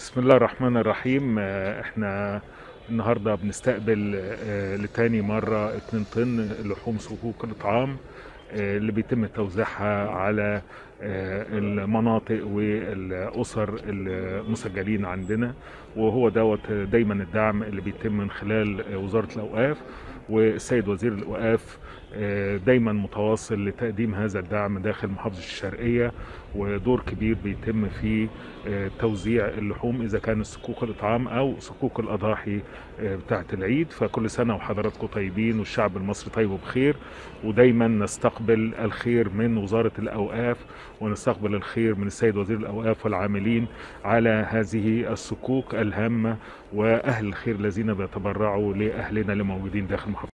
بسم الله الرحمن الرحيم. آه، إحنا النهارده بنستقبل آه، لتاني مرة 2 طن لحوم صكوك الإطعام آه، اللي بيتم توزيعها على المناطق والأسر المسجلين عندنا وهو دوت دايما الدعم اللي بيتم من خلال وزارة الأوقاف والسيد وزير الأوقاف آه، دايما متواصل لتقديم هذا الدعم داخل محافظة الشرقية ودور كبير بيتم في آه، توزيع اللحوم إذا كان صكوك الإطعام أو صكوك الأضاحي آه، بتاعة العيد. فكل سنة وحضراتكم طيبين والشعب المصري طيب وبخير ودايما نستقبل الخير من وزارة الأوقاف ونستقبل الخير من السيد وزير الأوقاف والعاملين على هذه الصكوك الهامة وأهل الخير الذين بيتبرعوا لأهلنا اللي موجودين داخل محافظة